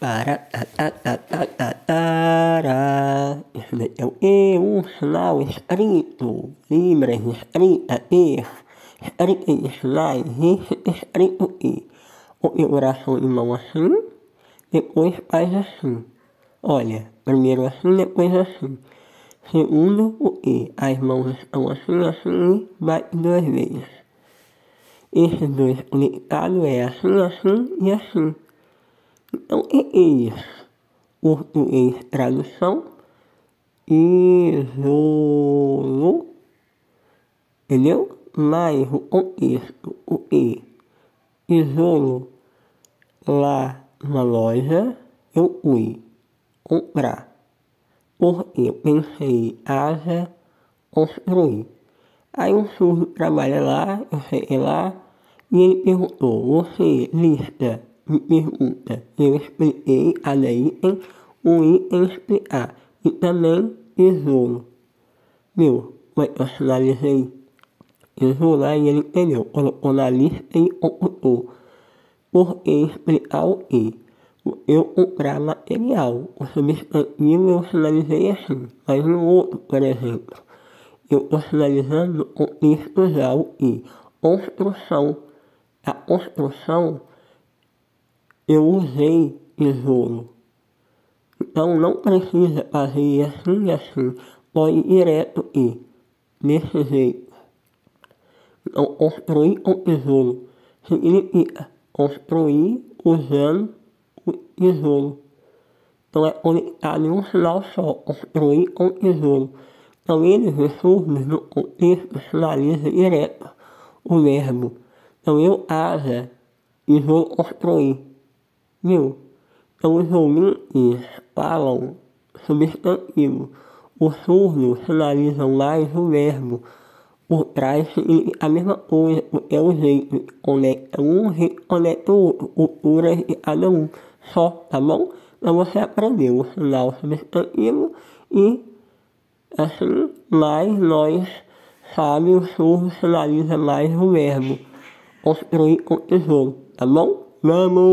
Para, ta, ta, ta, ta, ta, tará. Isso daí é o eu, sinal escrito. Libras escrita. Escrito em slide, escrito e. O eu oração em mão assim, depois faz assim. Olha, primeiro assim, depois assim. Segundo, o E. As mãos estão assim, assim e bate duas vezes. Esses dois conectados é assim, assim e assim. Então, isso. Português, tradução. Isolo. Entendeu? Mais o contexto, o E. Isolo. Lá na loja, eu fui comprar. Porque pensei, haja construir. Aí um surdo trabalha lá, eu cheguei lá, e ele perguntou, você lista me pergunta. Eu expliquei cada item, um item explicar. E também tesouro. Meu, eu finalizei. Tesourar e ele entendeu. Colocou na lista e ocultou. Por que explicar o que? Eu comprar material. O substantivo eu finalizei assim. Mas no outro, por exemplo, eu estou finalizando o texto o que? Construção. A construção eu usei tesouro. Então não precisa fazer assim e assim, pode ir direto e desse jeito. Então construir com tesouro significa construir usando o tesouro. Então é conectado em um sinal só, construir com tesouro. Então eles, recursos no contexto, sinaliza direto o verbo. Então eu haja e construir. Viu? Então os ouvintes falam substantivo. Os surdos sinalizam mais o verbo. Por trás a mesma coisa, é o jeito conecta um, conecta o outro, culturas de cada um. Só, tá bom? Então você aprendeu o sinal substantivo e assim mais nós sabe o surdo sinaliza mais o verbo. Construir com tesouro, tá bom? Vamos!